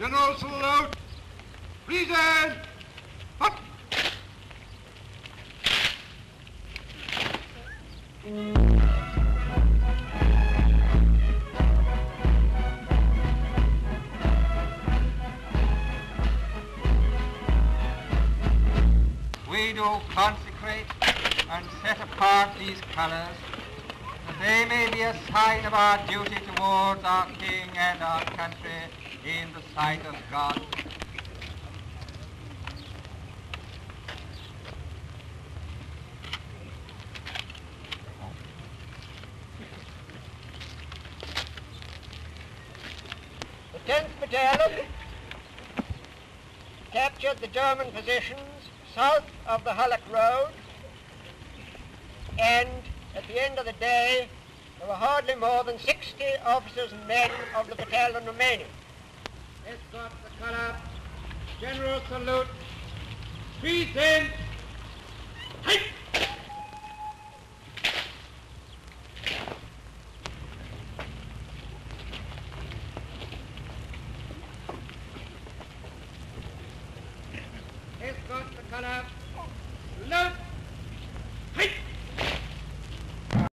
General salute. Present. Up. We do consecrate and set apart these colours that they may be a sign of our duty towards our King and our country in the sight of God. The 10th Battalion captured the German positions south of the Hulluch Road and the end of the day there were hardly more than 60 officers and men of the battalion remaining. Escort the color. General salute. Present. Hey! Escort the color.